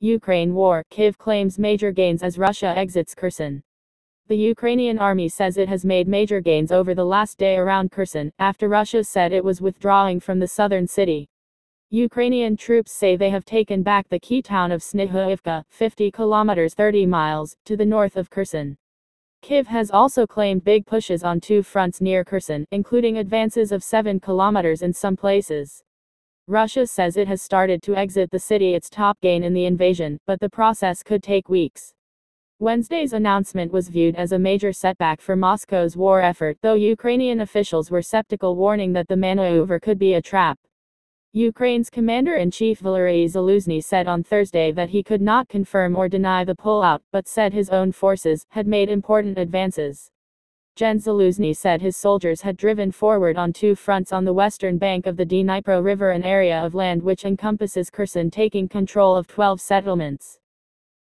Ukraine war, Kyiv claims major gains as Russia exits Kherson. The Ukrainian army says it has made major gains over the last day around Kherson, after Russia said it was withdrawing from the southern city. Ukrainian troops say they have taken back the key town of Snihurivka, 50 kilometers 30 miles, to the north of Kherson. Kyiv has also claimed big pushes on two fronts near Kherson, including advances of 7 kilometers in some places. Russia says it has started to exit the city its top gain in the invasion, but the process could take weeks. Wednesday's announcement was viewed as a major setback for Moscow's war effort, though Ukrainian officials were skeptical warning that the maneuver could be a trap. Ukraine's commander-in-chief Valery Zaluzhny said on Thursday that he could not confirm or deny the pullout, but said his own forces had made important advances. Gen Zaluzhny said his soldiers had driven forward on two fronts on the western bank of the Dnipro River an area of land which encompasses Kherson taking control of 12 settlements.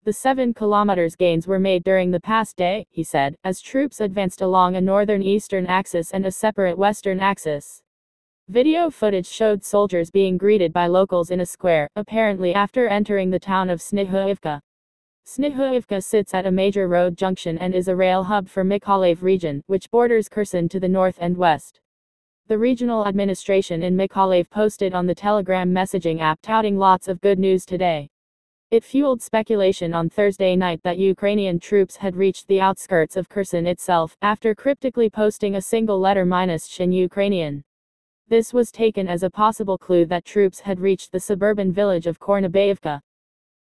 The 7 kilometers gains were made during the past day, he said, as troops advanced along a northern eastern axis and a separate western axis. Video footage showed soldiers being greeted by locals in a square, apparently after entering the town of Snihurivka. Snihurivka sits at a major road junction and is a rail hub for Mykolaiv region, which borders Kherson to the north and west. The regional administration in Mykolaiv posted on the Telegram messaging app touting lots of good news today. It fueled speculation on Thursday night that Ukrainian troops had reached the outskirts of Kherson itself, after cryptically posting a single letter minus in Ukrainian. This was taken as a possible clue that troops had reached the suburban village of Chornobaivka.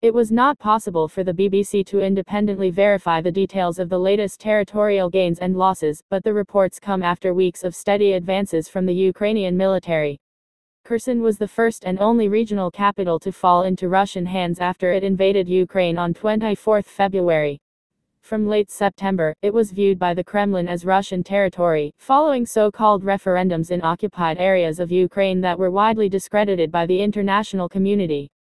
It was not possible for the BBC to independently verify the details of the latest territorial gains and losses, but the reports come after weeks of steady advances from the Ukrainian military. Kherson was the first and only regional capital to fall into Russian hands after it invaded Ukraine on 24 February. From late September, it was viewed by the Kremlin as Russian territory, following so-called referendums in occupied areas of Ukraine that were widely discredited by the international community.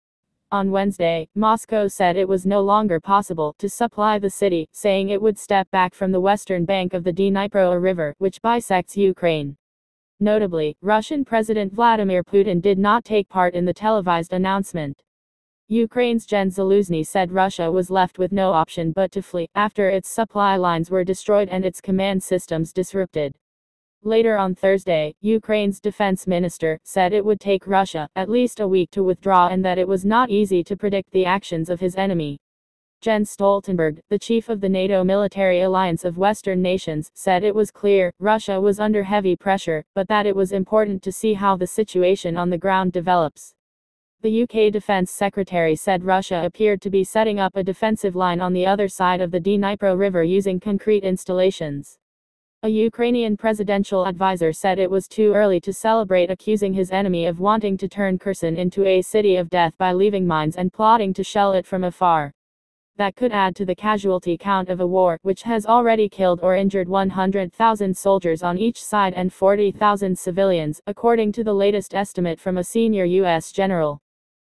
On Wednesday, Moscow said it was no longer possible to supply the city, saying it would step back from the western bank of the Dnipro River, which bisects Ukraine. Notably, Russian President Vladimir Putin did not take part in the televised announcement. Ukraine's Gen Zaluzhny said Russia was left with no option but to flee, after its supply lines were destroyed and its command systems disrupted. Later on Thursday, Ukraine's defense minister said it would take Russia at least a week to withdraw and that it was not easy to predict the actions of his enemy. Jens Stoltenberg, the chief of the NATO military alliance of Western nations, said it was clear Russia was under heavy pressure, but that it was important to see how the situation on the ground develops. The UK Defence Secretary said Russia appeared to be setting up a defensive line on the other side of the Dnipro River using concrete installations. A Ukrainian presidential advisor said it was too early to celebrate accusing his enemy of wanting to turn Kherson into a city of death by leaving mines and plotting to shell it from afar. That could add to the casualty count of a war which has already killed or injured 100,000 soldiers on each side and 40,000 civilians, according to the latest estimate from a senior U.S. general.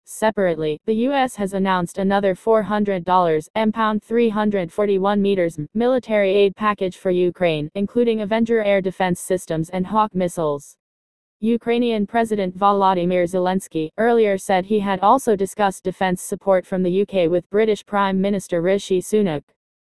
Separately, the U.S. has announced another $400 M pound 341 meters military aid package for Ukraine, including Avenger air defense systems and Hawk missiles. Ukrainian President Volodymyr Zelensky earlier said he had also discussed defense support from the UK with British Prime Minister Rishi Sunak.